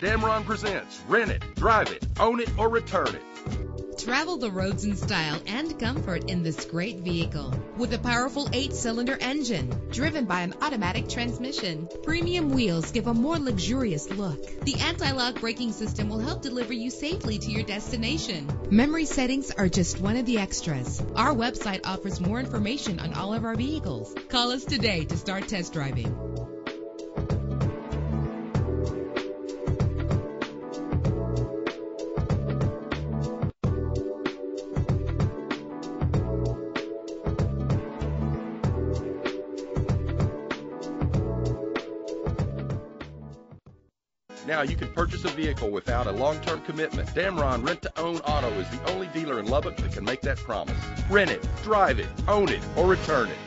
Damron presents Rent It, Drive It, Own It, or Return It. Travel the roads in style and comfort in this great vehicle with a powerful eight-cylinder engine driven by an automatic transmission. Premium wheels give a more luxurious look. The anti-lock braking system will help deliver you safely to your destination. Memory settings are just one of the extras. Our website offers more information on all of our vehicles. Call us today to start test driving. Now you can purchase a vehicle without a long-term commitment. Damron Rent to Own Auto is the only dealer in Lubbock that can make that promise. Rent it, drive it, own it, or return it.